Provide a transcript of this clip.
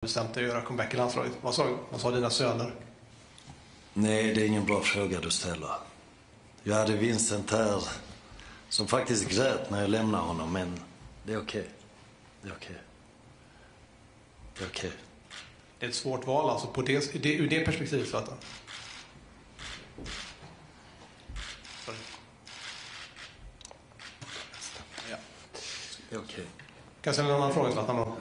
bestämt dig att göra comeback i landslaget. Vad sa, vad sa dina söner? Nej, det är ingen bra fråga du ställer. Jag hade Vincent här som faktiskt grät när jag lämnade honom, men det är okej. Det är okej. Det är okej. Det är ett svårt val alltså på det, det, ur det perspektivet. Zlatan. Ja. Det är okej. Kan jag ställa en annan fråga Zlatan?